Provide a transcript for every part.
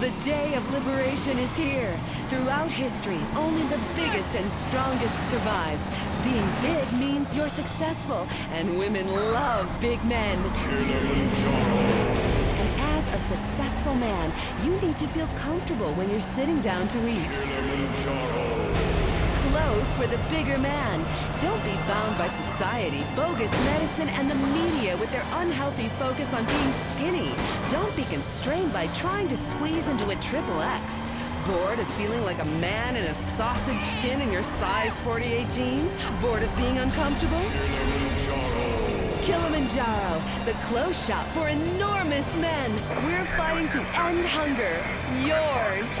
The day of liberation is here. Throughout history, only the biggest and strongest survive. Being big means you're successful, and women love big men. And as a successful man, you need to feel comfortable when you're sitting down to eat. Clothes for the bigger man. Don't be bound by society, bogus medicine, and the media with their unhealthy focus on being skinny. Don't be constrained by trying to squeeze into a triple X. Bored of feeling like a man in a sausage skin in your size 48 jeans? Bored of being uncomfortable? Kilimanjaro, the clothes shop for enormous men. We're fighting to end hunger. Yours.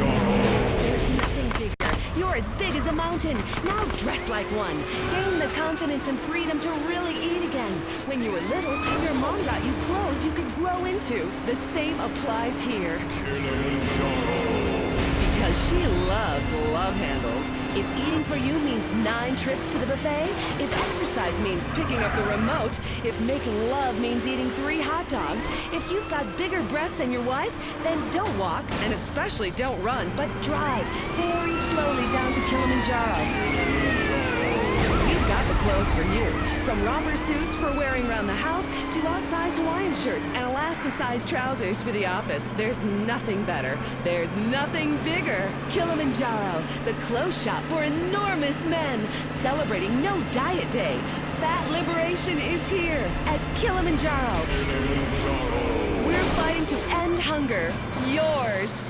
There's nothing bigger. You're as big as a mountain. Now dress like one. Gain the confidence and freedom to really eat again. When you were little, your mom got you clothes you could grow into. The same applies here. She loves love handles. If eating for you means nine trips to the buffet, if exercise means picking up the remote, if making love means eating three hot dogs, if you've got bigger breasts than your wife, then don't walk, and especially don't run, but drive very slowly down to Kilimanjaro. We've got the clothes for you. From romper suits for wearing around the house to outsized Hawaiian shirts and elasticized trousers for the office. There's nothing better. There's nothing bigger. Kilimanjaro, the clothes shop for enormous men. Celebrating no diet day. Fat liberation is here at Kilimanjaro. We're fighting to end hunger. Yours.